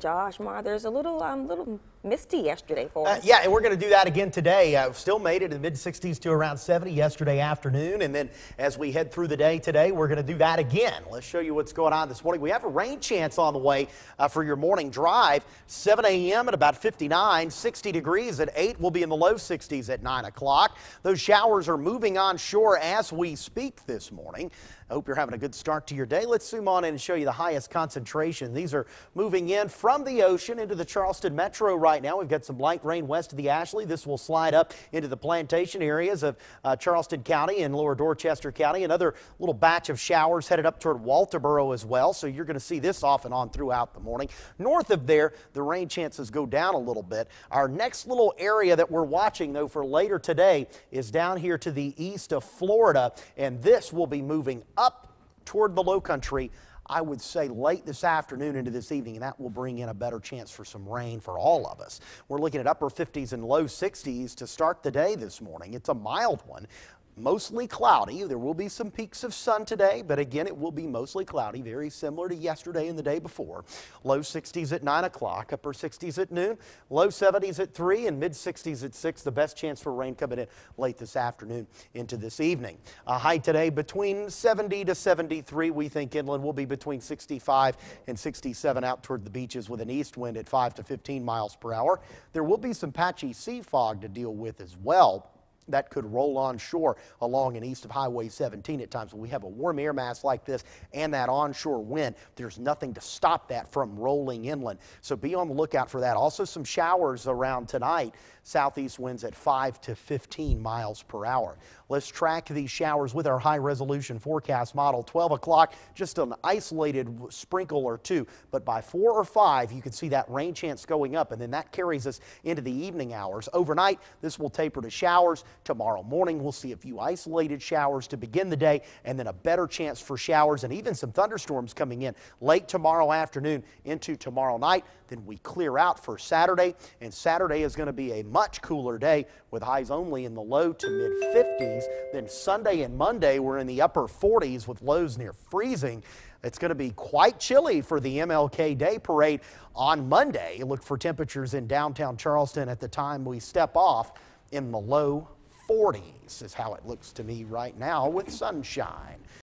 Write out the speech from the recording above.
Josh Mar, there's a little um, little misty yesterday for Uh, us. yeah, and we're going to do that again today. Uh, still made it in the mid 60s to around 70 yesterday afternoon. And then as we head through the day today, we're going to do that again. Let's show you what's going on this morning. We have a rain chance on the way uh, for your morning drive. 7 a.m. at about 59, 60 degrees at 8. We'll be in the low 60s at 9 o'clock. Those showers are moving on shore as we speak this morning. I hope you're having a good start to your day. Let's zoom on in and show you the highest concentration. These are moving in from the ocean into the Charleston metro right now. We've got some light rain west of the Ashley. This will slide up into the plantation areas of uh, Charleston County and lower Dorchester County. Another little batch of showers headed up toward Walterboro as well. So you're going to see this off and on throughout the morning. North of there, the rain chances go down a little bit. Our next little area that we're watching, though, for later today is down here to the east of Florida, and this will be moving up toward the low country. I would say late this afternoon into this evening, and that will bring in a better chance for some rain for all of us. We're looking at upper 50s and low 60s to start the day this morning. It's a mild one mostly cloudy. There will be some peeks of sun today, but again, it will be mostly cloudy, very similar to yesterday and the day before. Low 60s at 9 o'clock, upper 60s at noon, low 70s at 3, and mid 60s at 6. The best chance for rain coming in late this afternoon into this evening. A high today between 70 to 73. We think inland will be between 65 and 67 out toward the beaches with an east wind at 5 to 15 miles per hour. There will be some patchy sea fog to deal with as well that could roll on shore along and east of Highway 17 at times. When we have a warm air mass like this and that onshore wind, there's nothing to stop that from rolling inland. So be on the lookout for that. Also, some showers around tonight. Southeast winds at 5 to 15 miles per hour. Let's track these showers with our high resolution forecast model. 12 o'clock, just an isolated sprinkle or two. But by 4 or 5, you can see that rain chance going up, and then that carries us into the evening hours. Overnight, this will taper to showers. Tomorrow morning, we'll see a few isolated showers to begin the day, and then a better chance for showers and even some thunderstorms coming in late tomorrow afternoon into tomorrow night. Then we clear out for Saturday, and Saturday is going to be a much cooler day with highs only in the low to mid 50s. Then Sunday and Monday, we're in the upper 40s with lows near freezing. It's going to be quite chilly for the MLK Day Parade on Monday. Look for temperatures in downtown Charleston at the time we step off in the low 40s, is how it looks to me right now with sunshine.